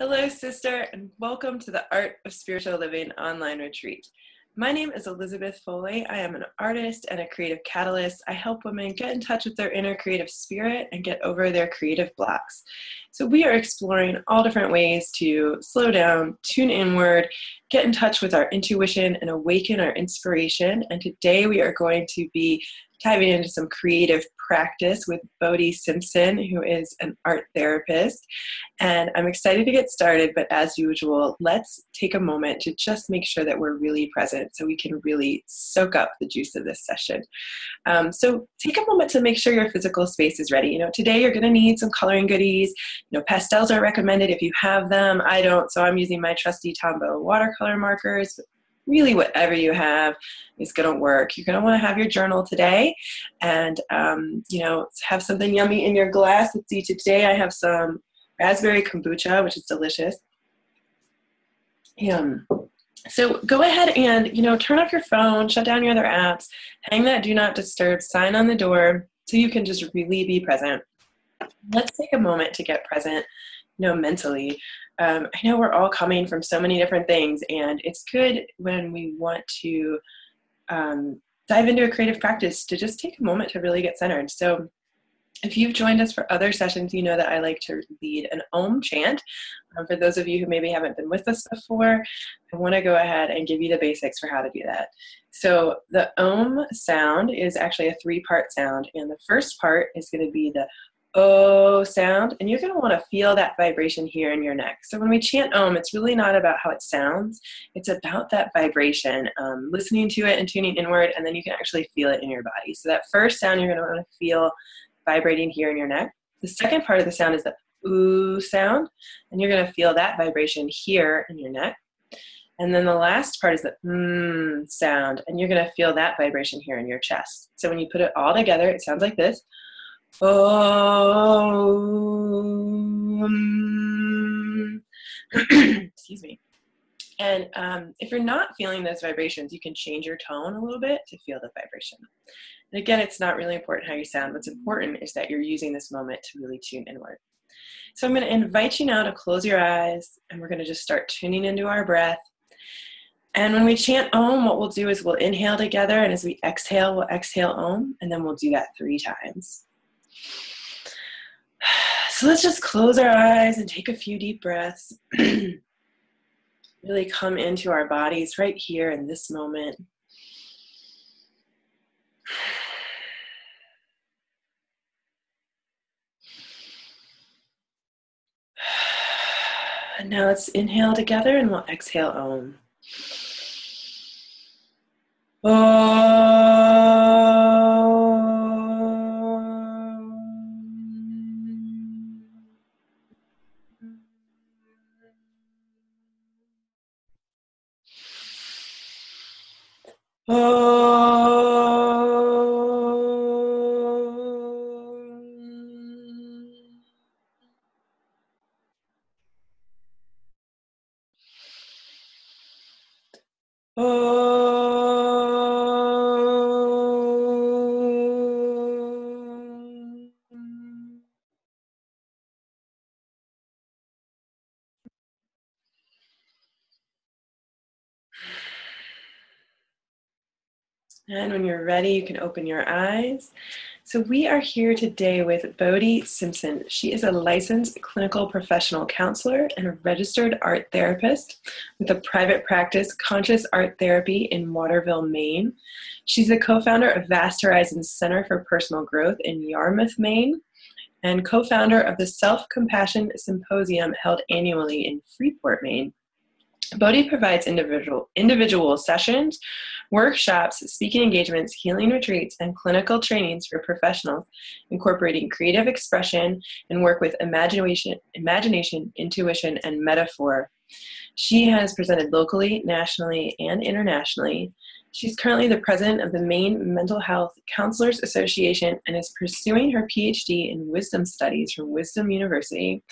Hello, sister, and welcome to the Art of Spiritual Living online retreat. My name is Elizabeth Foley. I am an artist and a creative catalyst. I help women get in touch with their inner creative spirit and get over their creative blocks. So, we are exploring all different ways to slow down, tune inward, get in touch with our intuition, and awaken our inspiration. And today we are going to be diving into some creative practice with Bodhi Simpson, who is an art therapist. And I'm excited to get started, but as usual, let's take a moment to just make sure that we're really present so we can really soak up the juice of this session. Um, so take a moment to make sure your physical space is ready. You know, today you're going to need some coloring goodies. You know, pastels are recommended if you have them. I don't, so I'm using my trusty Tombow watercolor markers really whatever you have is going to work. You're going to want to have your journal today and, um, you know, have something yummy in your glass. Let's see, today I have some raspberry kombucha, which is delicious. Um, so go ahead and, you know, turn off your phone, shut down your other apps, hang that do not disturb sign on the door so you can just really be present. Let's take a moment to get present, you know, mentally um, I know we're all coming from so many different things, and it's good when we want to um, dive into a creative practice to just take a moment to really get centered. So, if you've joined us for other sessions, you know that I like to lead an Om chant. Um, for those of you who maybe haven't been with us before, I want to go ahead and give you the basics for how to do that. So, the Om sound is actually a three part sound, and the first part is going to be the O sound, and you're going to want to feel that vibration here in your neck. So when we chant Om, it's really not about how it sounds, it's about that vibration, um, listening to it and tuning inward, and then you can actually feel it in your body. So that first sound you're going to want to feel vibrating here in your neck. The second part of the sound is the ooh sound, and you're going to feel that vibration here in your neck. And then the last part is the mmm sound, and you're going to feel that vibration here in your chest. So when you put it all together, it sounds like this. Um, excuse me. And um, if you're not feeling those vibrations, you can change your tone a little bit to feel the vibration. And again, it's not really important how you sound. What's important is that you're using this moment to really tune inward. So I'm going to invite you now to close your eyes and we're going to just start tuning into our breath. And when we chant Om, what we'll do is we'll inhale together, and as we exhale, we'll exhale Om, and then we'll do that three times. So let's just close our eyes and take a few deep breaths. really come into our bodies right here in this moment. And now let's inhale together and we'll exhale Om. And when you're ready, you can open your eyes. So, we are here today with Bodhi Simpson. She is a licensed clinical professional counselor and a registered art therapist with a private practice, Conscious Art Therapy, in Waterville, Maine. She's the co founder of Vast Horizons Center for Personal Growth in Yarmouth, Maine, and co founder of the Self Compassion Symposium held annually in Freeport, Maine. Bodhi provides individual, individual sessions, workshops, speaking engagements, healing retreats, and clinical trainings for professionals, incorporating creative expression and work with imagination, imagination, intuition, and metaphor. She has presented locally, nationally, and internationally. She's currently the president of the Maine Mental Health Counselors Association and is pursuing her PhD in wisdom studies from Wisdom University.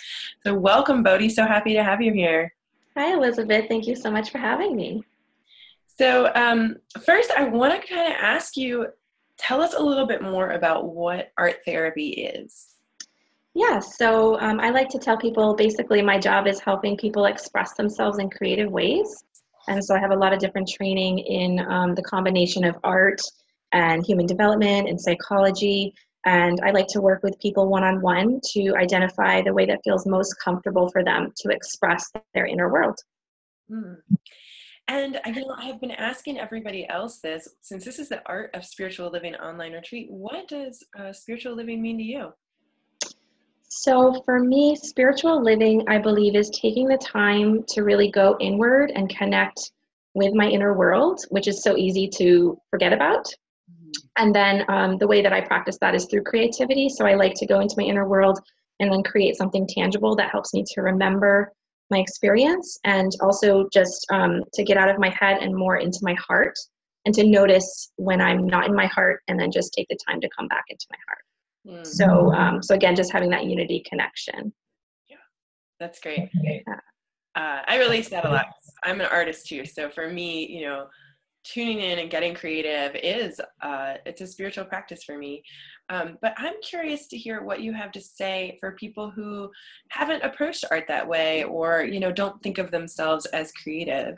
So, welcome, Bodhi. So happy to have you here. Hi, Elizabeth. Thank you so much for having me. So, um, first, I want to kind of ask you tell us a little bit more about what art therapy is. Yeah, so um, I like to tell people basically my job is helping people express themselves in creative ways. And so I have a lot of different training in um, the combination of art and human development and psychology. And I like to work with people one on one to identify the way that feels most comfortable for them to express their inner world. Mm. And you know, I've been asking everybody else this since this is the art of spiritual living online retreat. What does uh, spiritual living mean to you? So, for me, spiritual living, I believe, is taking the time to really go inward and connect with my inner world, which is so easy to forget about. And then um, the way that I practice that is through creativity. So, I like to go into my inner world and then create something tangible that helps me to remember my experience and also just um, to get out of my head and more into my heart and to notice when I'm not in my heart and then just take the time to come back into my heart. Mm-hmm. So, um, so again, just having that unity connection. Yeah, that's great. Yeah. Uh, I relate to that a lot. I'm an artist too, so for me, you know, tuning in and getting creative is uh, it's a spiritual practice for me. Um, but I'm curious to hear what you have to say for people who haven't approached art that way, or you know, don't think of themselves as creative.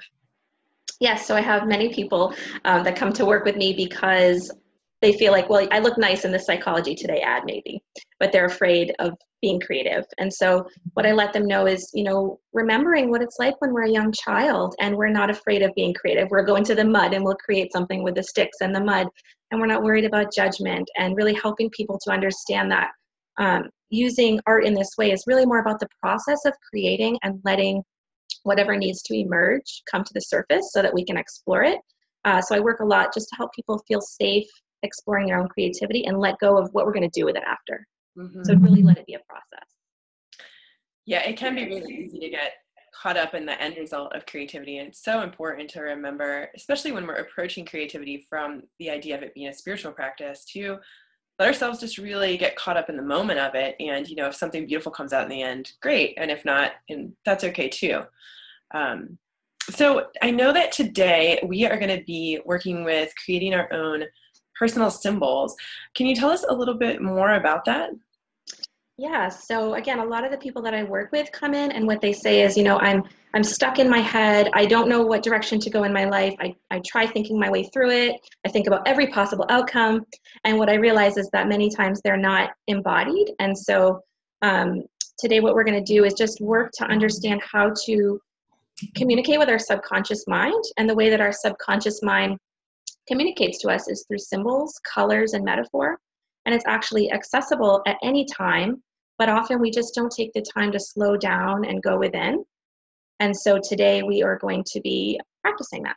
Yes, so I have many people um, that come to work with me because they feel like, well, I look nice in the Psychology Today ad, maybe, but they're afraid of being creative. And so, what I let them know is, you know, remembering what it's like when we're a young child and we're not afraid of being creative. We're going to the mud and we'll create something with the sticks and the mud, and we're not worried about judgment and really helping people to understand that um, using art in this way is really more about the process of creating and letting whatever needs to emerge come to the surface so that we can explore it. Uh, so I work a lot just to help people feel safe exploring your own creativity and let go of what we're going to do with it after. Mm-hmm. So really let it be a process. Yeah, it can be really easy to get caught up in the end result of creativity. And it's so important to remember, especially when we're approaching creativity from the idea of it being a spiritual practice, to let ourselves just really get caught up in the moment of it. And, you know, if something beautiful comes out in the end, great. And if not, and that's okay too. Um, so I know that today we are going to be working with creating our own personal symbols. Can you tell us a little bit more about that? Yeah, so again, a lot of the people that I work with come in and what they say is, you know, I'm I'm stuck in my head. I don't know what direction to go in my life. I, I try thinking my way through it. I think about every possible outcome. And what I realize is that many times they're not embodied. And so um, today, what we're going to do is just work to understand how to communicate with our subconscious mind and the way that our subconscious mind communicates to us is through symbols, colors, and metaphor. And it's actually accessible at any time, but often we just don't take the time to slow down and go within. And so today we are going to be practicing that.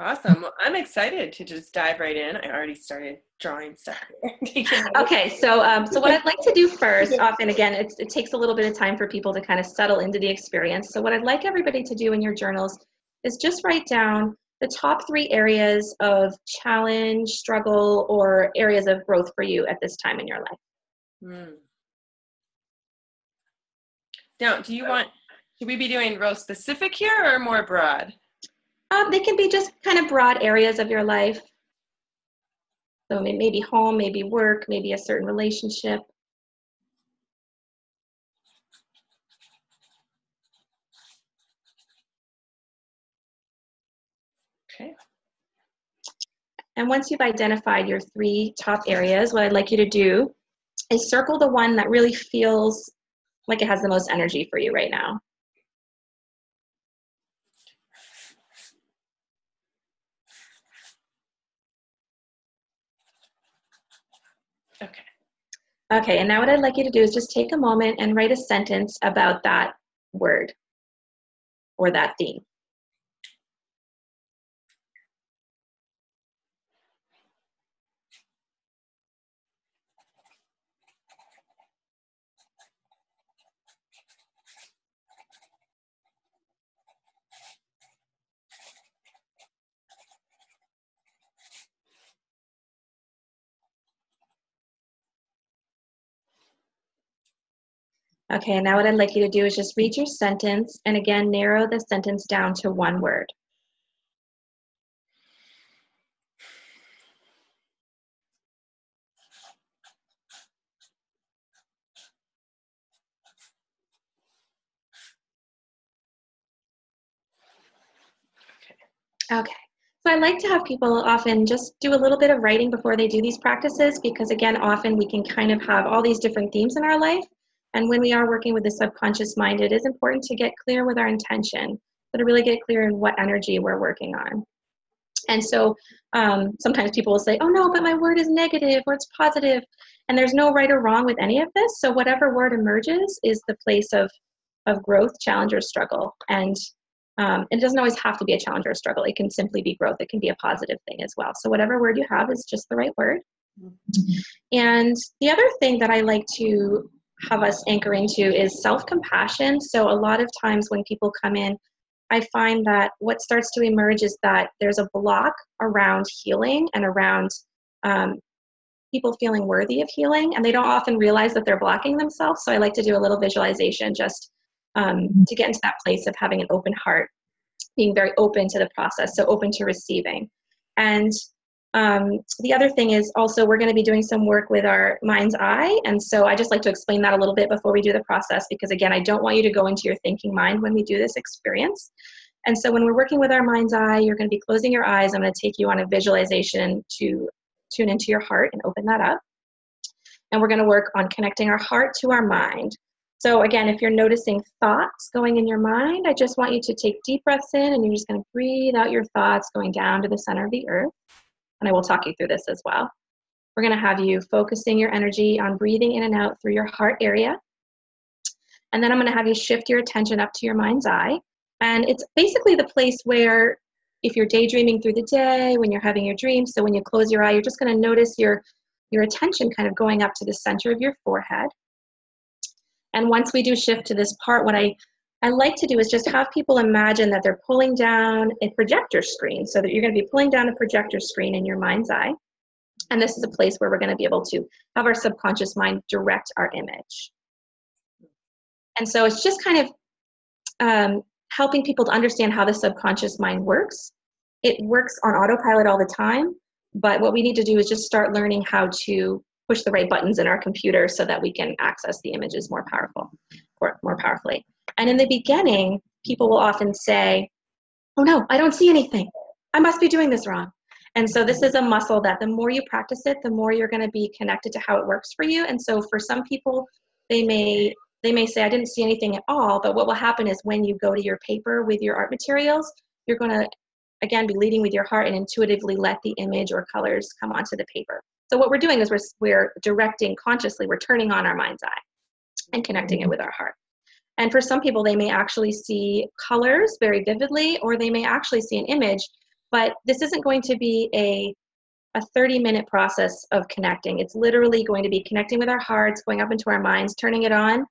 Awesome. Well, I'm excited to just dive right in. I already started drawing stuff. okay, so um, so what I'd like to do first, often again, it takes a little bit of time for people to kind of settle into the experience. So what I'd like everybody to do in your journals is just write down the top three areas of challenge, struggle, or areas of growth for you at this time in your life. Hmm. Now, do you want, should we be doing real specific here or more broad? Um, they can be just kind of broad areas of your life. So maybe home, maybe work, maybe a certain relationship. Okay. And once you've identified your three top areas, what I'd like you to do is circle the one that really feels like it has the most energy for you right now. Okay. Okay, and now what I'd like you to do is just take a moment and write a sentence about that word or that theme. Okay, now what I'd like you to do is just read your sentence and again narrow the sentence down to one word. Okay. Okay. So I like to have people often just do a little bit of writing before they do these practices because, again, often we can kind of have all these different themes in our life. And when we are working with the subconscious mind, it is important to get clear with our intention, so to really get clear in what energy we're working on. And so um, sometimes people will say, oh no, but my word is negative or it's positive. And there's no right or wrong with any of this. So whatever word emerges is the place of, of growth, challenge, or struggle. And um, it doesn't always have to be a challenge or a struggle. It can simply be growth. It can be a positive thing as well. So whatever word you have is just the right word. And the other thing that I like to have us anchor into is self compassion. So, a lot of times when people come in, I find that what starts to emerge is that there's a block around healing and around um, people feeling worthy of healing, and they don't often realize that they're blocking themselves. So, I like to do a little visualization just um, to get into that place of having an open heart, being very open to the process, so open to receiving. And um, the other thing is also we're going to be doing some work with our mind's eye. And so I just like to explain that a little bit before we do the process because, again, I don't want you to go into your thinking mind when we do this experience. And so when we're working with our mind's eye, you're going to be closing your eyes. I'm going to take you on a visualization to tune into your heart and open that up. And we're going to work on connecting our heart to our mind. So, again, if you're noticing thoughts going in your mind, I just want you to take deep breaths in and you're just going to breathe out your thoughts going down to the center of the earth and I will talk you through this as well. We're going to have you focusing your energy on breathing in and out through your heart area. And then I'm going to have you shift your attention up to your mind's eye. And it's basically the place where, if you're daydreaming through the day, when you're having your dreams, so when you close your eye, you're just going to notice your, your attention kind of going up to the center of your forehead. And once we do shift to this part, what I I like to do is just have people imagine that they're pulling down a projector screen so that you're going to be pulling down a projector screen in your mind's eye. And this is a place where we're going to be able to have our subconscious mind direct our image. And so it's just kind of um, helping people to understand how the subconscious mind works. It works on autopilot all the time, but what we need to do is just start learning how to push the right buttons in our computer so that we can access the images more powerful or more powerfully. And in the beginning, people will often say, Oh no, I don't see anything. I must be doing this wrong. And so this is a muscle that the more you practice it, the more you're going to be connected to how it works for you. And so for some people, they may they may say I didn't see anything at all, but what will happen is when you go to your paper with your art materials, you're going to again be leading with your heart and intuitively let the image or colors come onto the paper. So what we're doing is we're we're directing consciously, we're turning on our mind's eye and connecting it with our heart. And for some people, they may actually see colors very vividly, or they may actually see an image, but this isn't going to be a a 30 minute process of connecting. It's literally going to be connecting with our hearts, going up into our minds, turning it on,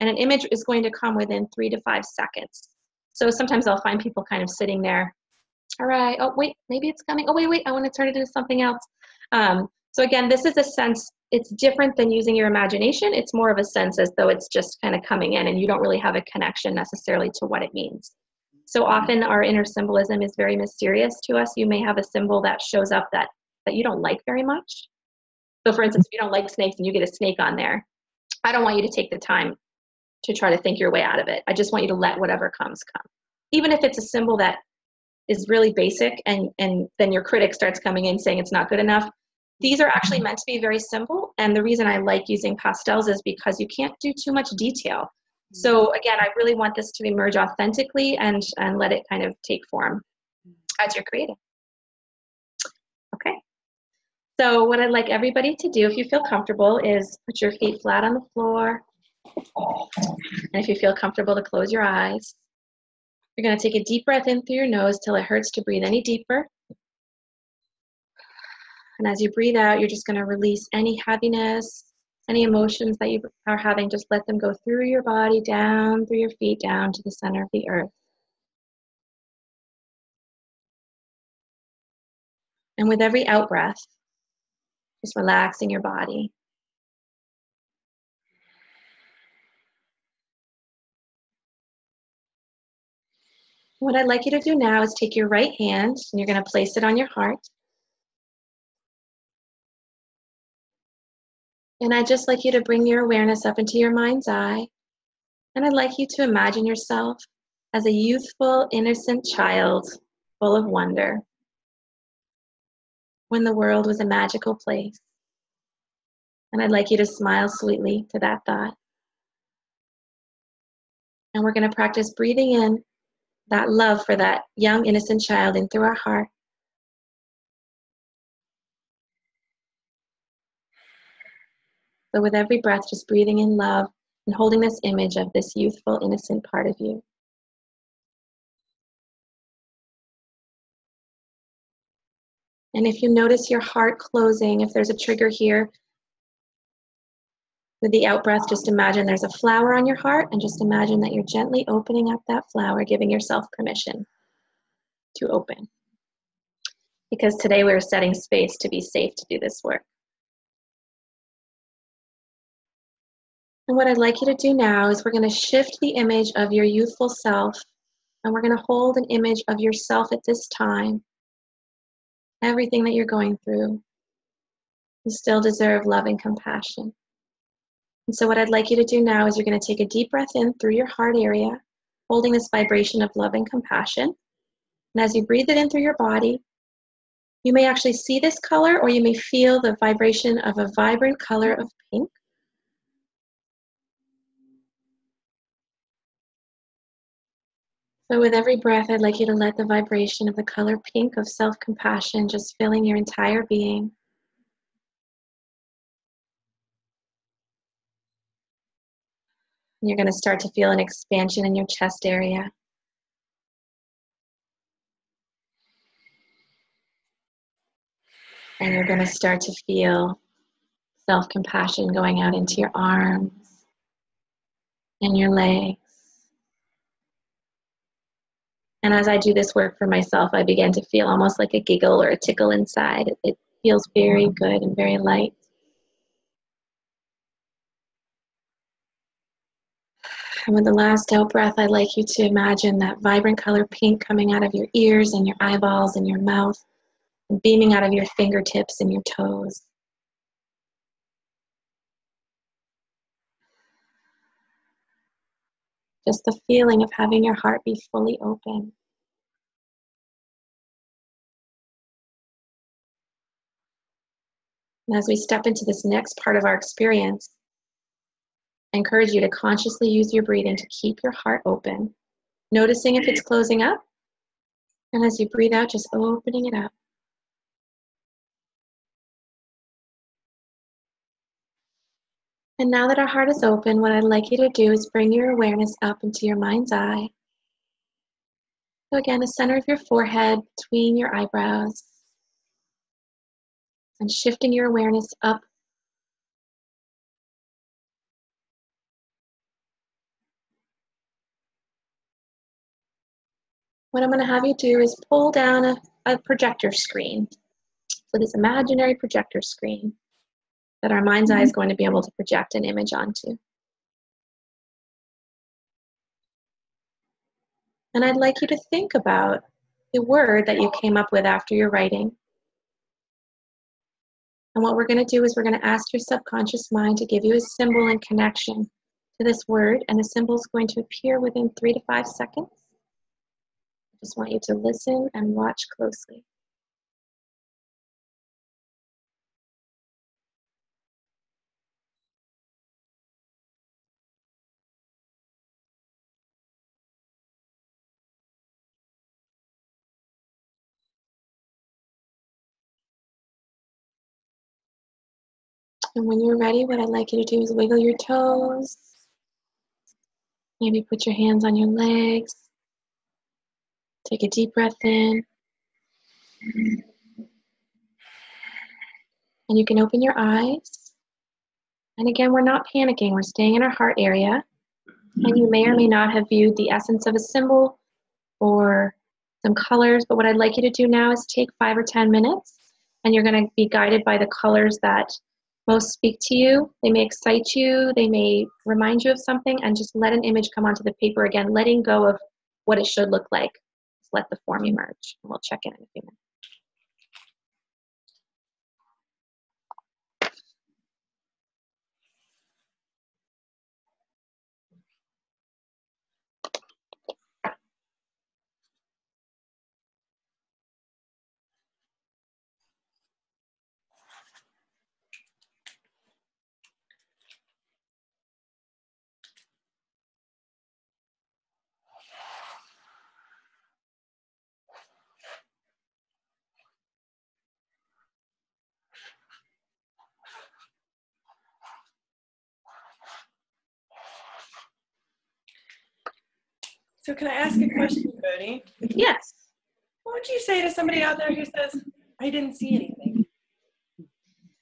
and an image is going to come within three to five seconds. So sometimes I'll find people kind of sitting there. All right, oh, wait, maybe it's coming. Oh, wait, wait, I want to turn it into something else. Um, so again, this is a sense it's different than using your imagination. It's more of a sense as though it's just kind of coming in and you don't really have a connection necessarily to what it means. So often our inner symbolism is very mysterious to us. You may have a symbol that shows up that, that you don't like very much. So for instance, if you don't like snakes and you get a snake on there, I don't want you to take the time to try to think your way out of it. I just want you to let whatever comes come. Even if it's a symbol that is really basic and, and then your critic starts coming in saying it's not good enough, these are actually mm-hmm. meant to be very simple, and the reason I like using pastels is because you can't do too much detail. So mm-hmm. again, I really want this to emerge authentically and, and let it kind of take form as you're creating. Okay. So what I'd like everybody to do, if you feel comfortable, is put your feet flat on the floor. And if you feel comfortable to close your eyes. You're going to take a deep breath in through your nose till it hurts to breathe any deeper. And as you breathe out, you're just going to release any heaviness, any emotions that you are having, just let them go through your body, down through your feet, down to the center of the earth. And with every out breath, just relaxing your body. What I'd like you to do now is take your right hand and you're going to place it on your heart. And I'd just like you to bring your awareness up into your mind's eye. And I'd like you to imagine yourself as a youthful, innocent child full of wonder, when the world was a magical place. And I'd like you to smile sweetly to that thought. And we're going to practice breathing in that love for that young, innocent child in through our heart. So, with every breath, just breathing in love and holding this image of this youthful, innocent part of you. And if you notice your heart closing, if there's a trigger here, with the out breath, just imagine there's a flower on your heart and just imagine that you're gently opening up that flower, giving yourself permission to open. Because today we're setting space to be safe to do this work. And what I'd like you to do now is we're going to shift the image of your youthful self and we're going to hold an image of yourself at this time everything that you're going through, you still deserve love and compassion. And so, what I'd like you to do now is you're going to take a deep breath in through your heart area, holding this vibration of love and compassion. And as you breathe it in through your body, you may actually see this color or you may feel the vibration of a vibrant color of pink. So, with every breath, I'd like you to let the vibration of the color pink of self compassion just filling your entire being. You're going to start to feel an expansion in your chest area. And you're going to start to feel self compassion going out into your arms and your legs. And as I do this work for myself, I begin to feel almost like a giggle or a tickle inside. It feels very mm-hmm. good and very light. And with the last out breath, I'd like you to imagine that vibrant color pink coming out of your ears and your eyeballs and your mouth and beaming out of your fingertips and your toes. Just the feeling of having your heart be fully open. And as we step into this next part of our experience, I encourage you to consciously use your breathing to keep your heart open, noticing if it's closing up. And as you breathe out, just opening it up. And now that our heart is open, what I'd like you to do is bring your awareness up into your mind's eye. So, again, the center of your forehead, between your eyebrows, and shifting your awareness up. What I'm going to have you do is pull down a, a projector screen. So, this imaginary projector screen that our mind's eye is mm-hmm. going to be able to project an image onto. And I'd like you to think about the word that you came up with after your writing. And what we're going to do is we're going to ask your subconscious mind to give you a symbol in connection to this word, and the symbol is going to appear within three to five seconds. I just want you to listen and watch closely. And when you're ready, what I'd like you to do is wiggle your toes. Maybe put your hands on your legs. Take a deep breath in. And you can open your eyes. And again, we're not panicking, we're staying in our heart area. And you may or may not have viewed the essence of a symbol or some colors, but what I'd like you to do now is take five or 10 minutes and you're going to be guided by the colors that most speak to you. They may excite you, they may remind you of something, and just let an image come onto the paper again, letting go of what it should look like. Just let the form emerge. And we'll check in in a few minutes. So can I ask a question, Bodhi? Yes. What would you say to somebody out there who says, I didn't see anything?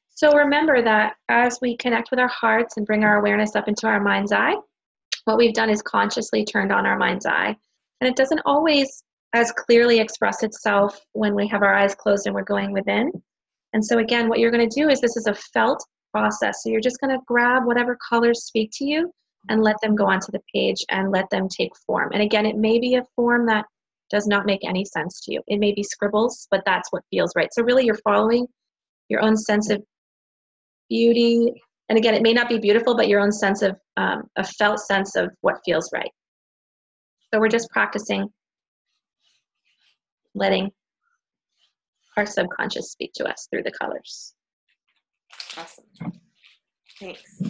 So remember that as we connect with our hearts and bring our awareness up into our mind's eye, what we've done is consciously turned on our mind's eye. And it doesn't always as clearly express itself when we have our eyes closed and we're going within. And so, again, what you're going to do is this is a felt process. So, you're just going to grab whatever colors speak to you and let them go onto the page and let them take form. And again, it may be a form that does not make any sense to you. It may be scribbles, but that's what feels right. So, really, you're following your own sense of beauty. And again, it may not be beautiful, but your own sense of um, a felt sense of what feels right. So, we're just practicing letting our subconscious speak to us through the colors. Awesome. Thanks.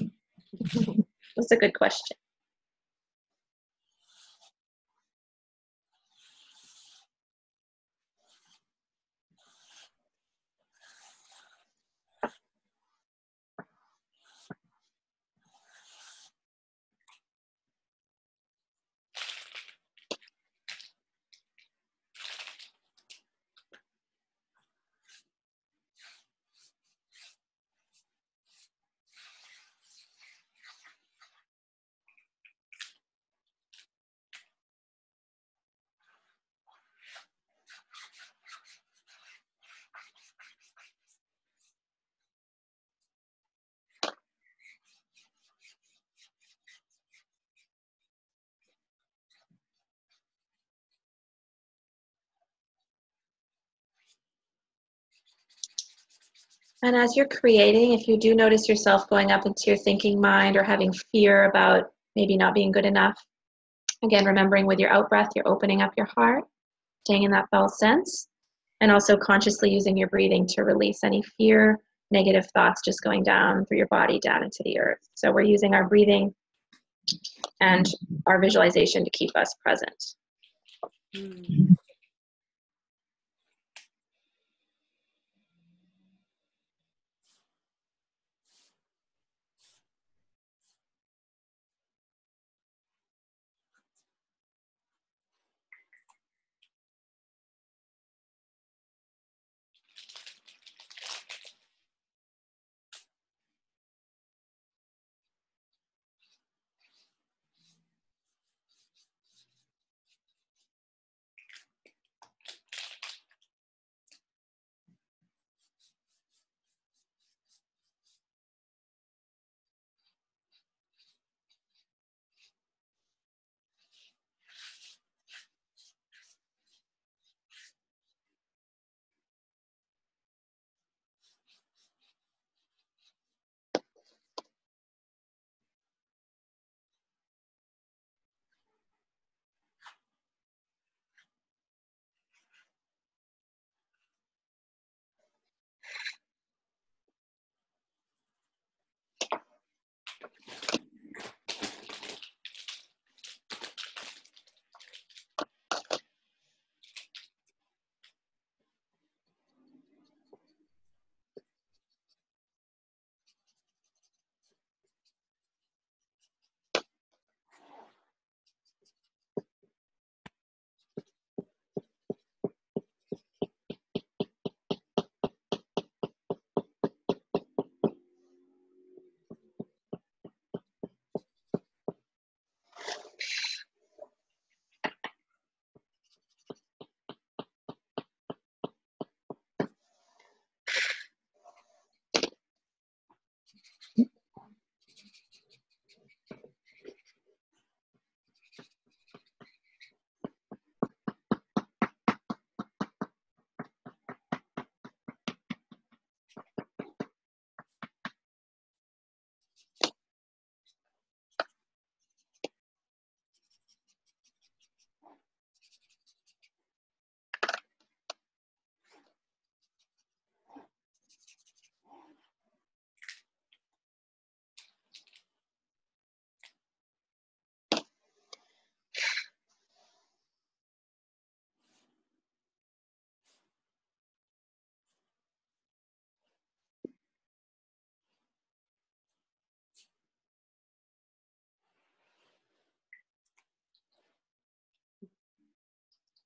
That's a good question. And as you're creating, if you do notice yourself going up into your thinking mind or having fear about maybe not being good enough, again, remembering with your out breath, you're opening up your heart, staying in that felt sense, and also consciously using your breathing to release any fear, negative thoughts just going down through your body, down into the earth. So we're using our breathing and our visualization to keep us present. Mm.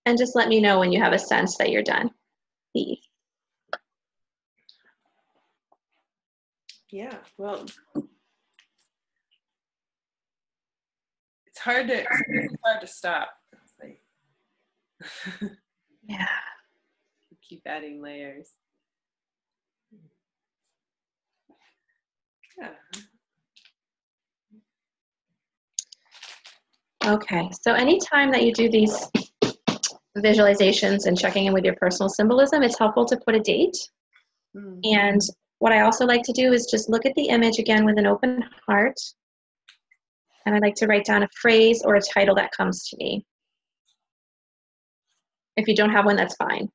And just let me know when you have a sense that you're done. Yeah, well, it's hard to it's hard to stop. Like, yeah. Keep adding layers. Yeah. Okay, so anytime that you do these visualizations and checking in with your personal symbolism, it's helpful to put a date. Mm. And what I also like to do is just look at the image again with an open heart. And I like to write down a phrase or a title that comes to me. If you don't have one, that's fine.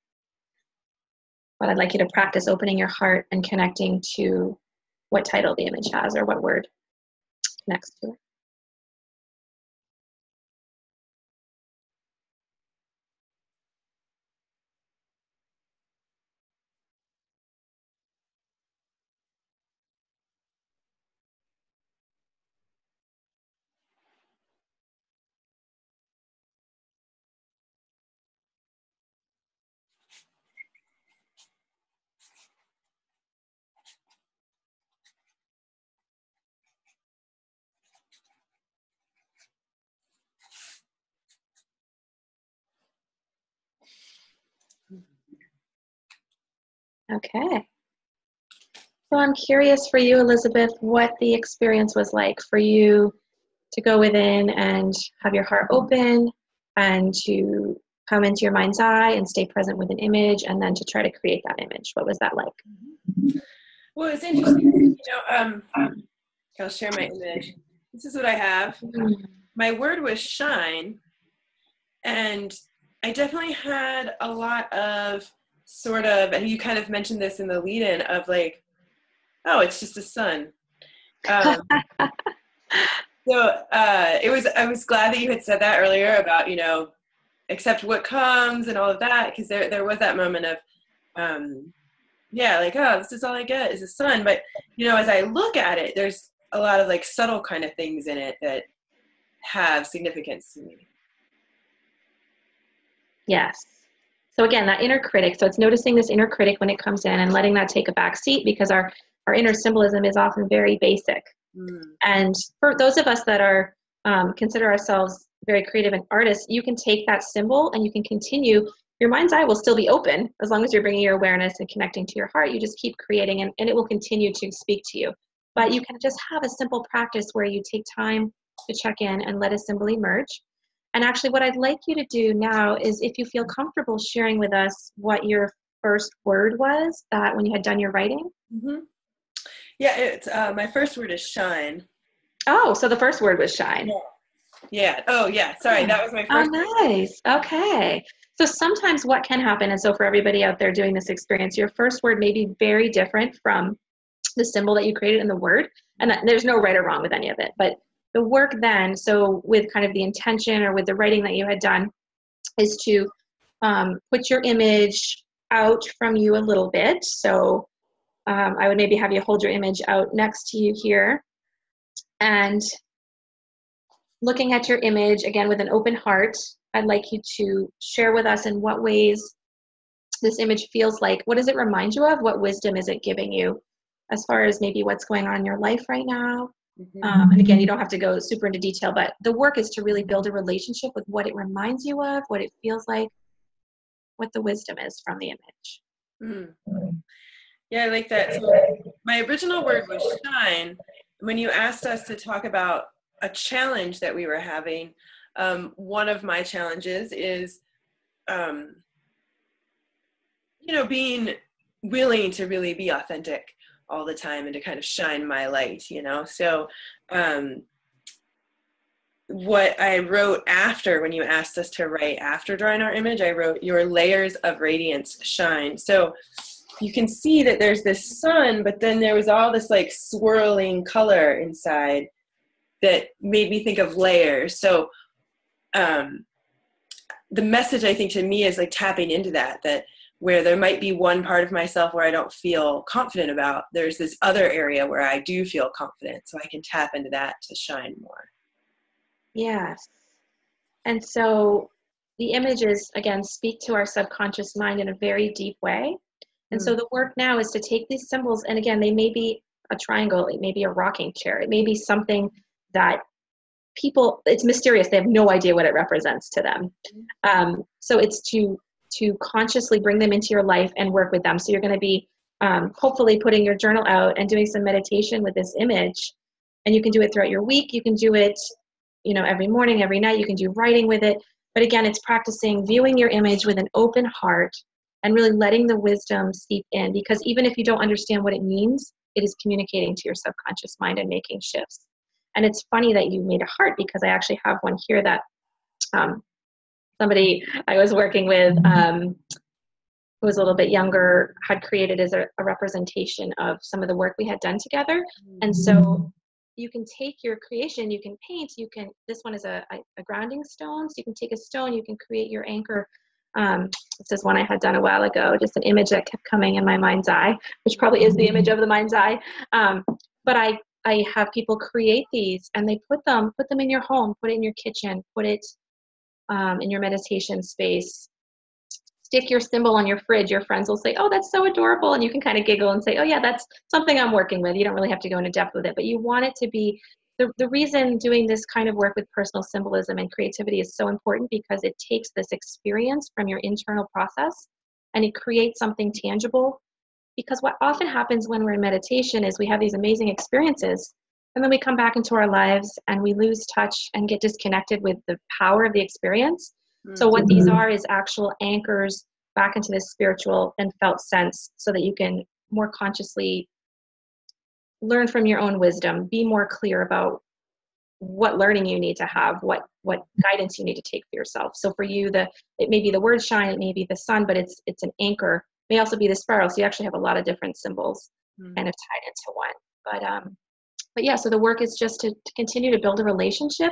But I'd like you to practice opening your heart and connecting to what title the image has or what word connects to it. Okay. So I'm curious for you, Elizabeth, what the experience was like for you to go within and have your heart open and to come into your mind's eye and stay present with an image and then to try to create that image. What was that like? Well, it's interesting. You know, um, I'll share my image. This is what I have. My word was shine, and I definitely had a lot of sort of, and you kind of mentioned this in the lead in of like, oh, it's just a sun. Um, so uh, it was, I was glad that you had said that earlier about, you know, accept what comes and all of that, because there, there was that moment of, um, yeah, like, oh, this is all I get is a sun. But, you know, as I look at it, there's a lot of like subtle kind of things in it that have significance to me. Yes. So again, that inner critic. So it's noticing this inner critic when it comes in and letting that take a back seat because our our inner symbolism is often very basic. Mm. And for those of us that are um, consider ourselves very creative and artists, you can take that symbol and you can continue. Your mind's eye will still be open as long as you're bringing your awareness and connecting to your heart. You just keep creating and, and it will continue to speak to you. But you can just have a simple practice where you take time to check in and let a symbol emerge. And actually, what I'd like you to do now is if you feel comfortable sharing with us what your first word was that when you had done your writing. Mm-hmm. Yeah, it's uh, my first word is shine. Oh, so the first word was shine. Yeah. yeah. Oh, yeah. Sorry, that was my oh, first. Oh, nice. Word. Okay. So sometimes what can happen, and so for everybody out there doing this experience, your first word may be very different from the symbol that you created in the word, and that, there's no right or wrong with any of it. But the work then, so with kind of the intention or with the writing that you had done, is to um, put your image out from you a little bit. So um, I would maybe have you hold your image out next to you here. And looking at your image, again, with an open heart, I'd like you to share with us in what ways this image feels like. What does it remind you of? What wisdom is it giving you as far as maybe what's going on in your life right now? Mm-hmm. Um, and again, you don't have to go super into detail, but the work is to really build a relationship with what it reminds you of, what it feels like, what the wisdom is from the image. Mm. Yeah, I like that. So my original word was shine. When you asked us to talk about a challenge that we were having, um, one of my challenges is, um, you know, being willing to really be authentic all the time and to kind of shine my light, you know? So, um, what I wrote after when you asked us to write after drawing our image, I wrote your layers of radiance shine. So you can see that there's this sun, but then there was all this like swirling color inside that made me think of layers. So um, the message I think to me is like tapping into that, that where there might be one part of myself where I don't feel confident about, there's this other area where I do feel confident. So I can tap into that to shine more. Yes. And so the images again speak to our subconscious mind in a very deep way and mm. so the work now is to take these symbols and again they may be a triangle it may be a rocking chair it may be something that people it's mysterious they have no idea what it represents to them um, so it's to to consciously bring them into your life and work with them. So you're going to be um, hopefully putting your journal out and doing some meditation with this image. And you can do it throughout your week. You can do it you know every morning every night. You can do writing with it. But again it's practicing viewing your image with an open heart and really letting the wisdom seep in. Because even if you don't understand what it means it is communicating to your subconscious mind and making shifts. And it's funny that you made a heart because I actually have one here that um, somebody I was working with um, who was a little bit younger had created as a, a, representation of some of the work we had done together. And so you can take your creation, you can paint, you can, this one is a, a grounding stone. So you can take a stone, you can create your anchor. Um, this is one I had done a while ago, just an image that kept coming in my mind's eye, which probably is the image of the mind's eye. Um, but I I have people create these and they put them put them in your home, put it in your kitchen, put it um, in your meditation space. Stick your symbol on your fridge. Your friends will say, "Oh, that's so adorable," and you can kind of giggle and say, "Oh, yeah, that's something I'm working with." You don't really have to go into depth with it, but you want it to be the, the reason doing this kind of work with personal symbolism and creativity is so important because it takes this experience from your internal process and it creates something tangible because what often happens when we're in meditation is we have these amazing experiences and then we come back into our lives and we lose touch and get disconnected with the power of the experience. Mm-hmm. So, what these are is actual anchors back into this spiritual and felt sense so that you can more consciously learn from your own wisdom, be more clear about what learning you need to have, what what guidance you need to take for yourself. So for you, the it may be the word shine, it may be the sun, but it's it's an anchor may also be the spiral. So you actually have a lot of different symbols mm-hmm. kind of tied into one. But um, but yeah, so the work is just to, to continue to build a relationship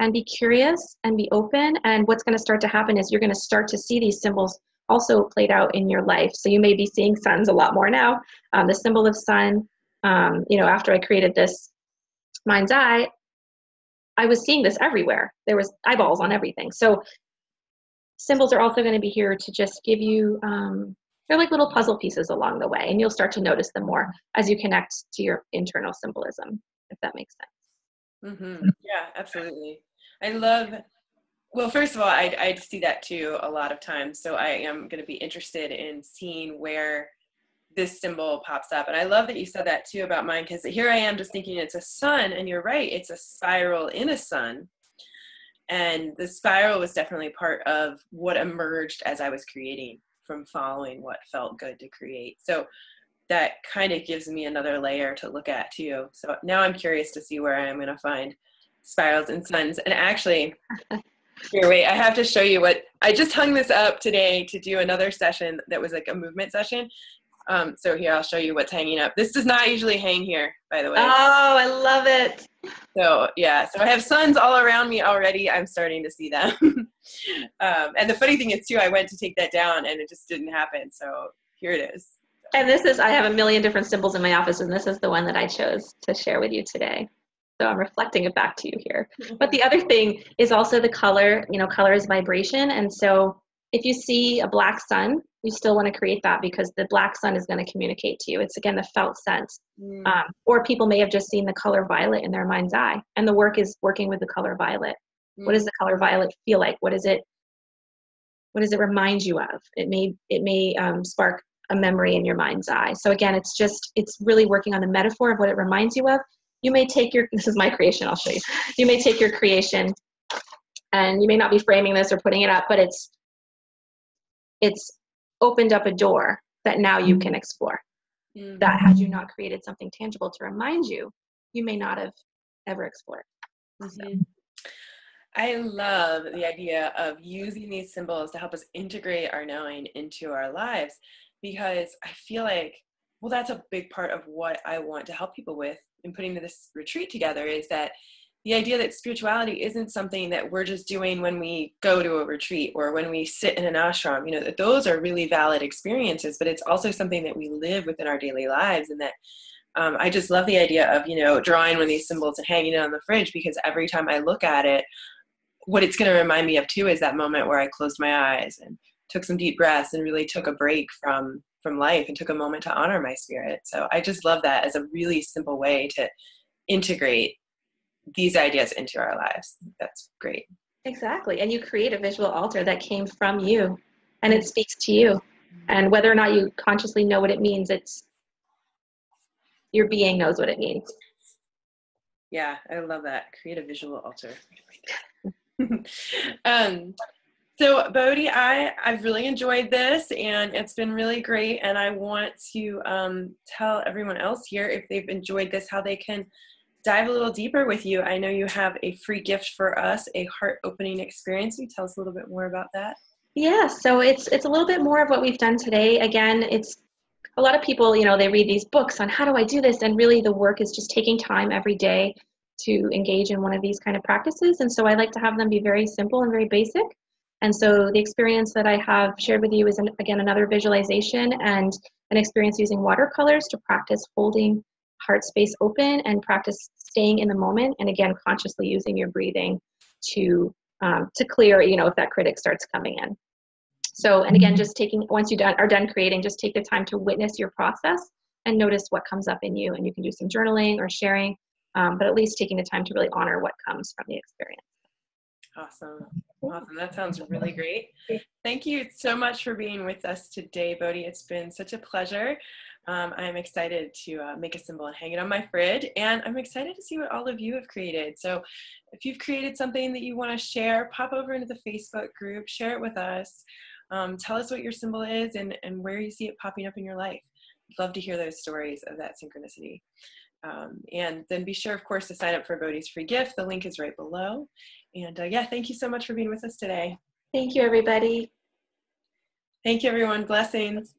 and be curious and be open. And what's going to start to happen is you're going to start to see these symbols also played out in your life. So you may be seeing suns a lot more now. Um, the symbol of sun, um, you know, after I created this mind's eye, I was seeing this everywhere. There was eyeballs on everything. So symbols are also going to be here to just give you um, they're like little puzzle pieces along the way and you'll start to notice them more as you connect to your internal symbolism if that makes sense. Mm-hmm. yeah absolutely. I love well first of all I, I see that too a lot of times so i am going to be interested in seeing where this symbol pops up and i love that you said that too about mine because here i am just thinking it's a sun and you're right it's a spiral in a sun and the spiral was definitely part of what emerged as i was creating from following what felt good to create. So that kind of gives me another layer to look at too. So now I'm curious to see where I'm going to find spirals and suns. And actually, here, wait, I have to show you what I just hung this up today to do another session that was like a movement session. Um, so here, I'll show you what's hanging up. This does not usually hang here, by the way. Oh, I love it. So yeah, so I have suns all around me already. I'm starting to see them. um, and the funny thing is too, I went to take that down and it just didn't happen. So here it is. And this is, I have a million different symbols in my office, and this is the one that I chose to share with you today. So I'm reflecting it back to you here. But the other thing is also the color. You know, color is vibration. And so if you see a black sun, you still want to create that because the black sun is going to communicate to you. It's again the felt sense. Mm. Um, or people may have just seen the color violet in their mind's eye, and the work is working with the color violet. Mm. What does the color violet feel like? What is it? What does it remind you of? It may it may um, spark a memory in your mind's eye. So again, it's just it's really working on the metaphor of what it reminds you of. You may take your this is my creation. I'll show you. You may take your creation, and you may not be framing this or putting it up, but it's it's opened up a door that now you can explore. Mm-hmm. That had you not created something tangible to remind you, you may not have ever explored. Mm-hmm. So. I love the idea of using these symbols to help us integrate our knowing into our lives because I feel like, well, that's a big part of what I want to help people with in putting this retreat together is that the idea that spirituality isn't something that we're just doing when we go to a retreat or when we sit in an ashram you know that those are really valid experiences but it's also something that we live within our daily lives and that um, i just love the idea of you know drawing one of these symbols and hanging it on the fridge because every time i look at it what it's going to remind me of too is that moment where I closed my eyes and took some deep breaths and really took a break from from life and took a moment to honor my spirit. So I just love that as a really simple way to integrate these ideas into our lives. That's great. Exactly. And you create a visual altar that came from you and it speaks to you. And whether or not you consciously know what it means, it's your being knows what it means. Yeah, I love that. Create a visual altar. um, so Bodhi, I I've really enjoyed this, and it's been really great. And I want to um, tell everyone else here if they've enjoyed this, how they can dive a little deeper with you. I know you have a free gift for us, a heart-opening experience. Can you tell us a little bit more about that? Yeah, so it's it's a little bit more of what we've done today. Again, it's a lot of people, you know, they read these books on how do I do this, and really the work is just taking time every day to engage in one of these kind of practices. And so I like to have them be very simple and very basic. And so the experience that I have shared with you is an, again another visualization and an experience using watercolors to practice holding heart space open and practice staying in the moment and again consciously using your breathing to um, to clear you know if that critic starts coming in. So and again just taking once you done, are done creating just take the time to witness your process and notice what comes up in you and you can do some journaling or sharing um, but at least taking the time to really honor what comes from the experience. Awesome. Awesome. That sounds really great. Thank you so much for being with us today bodhi. It's been such a pleasure um, I'm excited to uh, make a symbol and hang it on my fridge. And I'm excited to see what all of you have created. So if you've created something that you want to share, pop over into the Facebook group, share it with us. Um, tell us what your symbol is and, and where you see it popping up in your life. I'd love to hear those stories of that synchronicity. Um, and then be sure, of course, to sign up for Bodhi's free gift. The link is right below. And uh, yeah, thank you so much for being with us today. Thank you, everybody. Thank you, everyone. Blessings.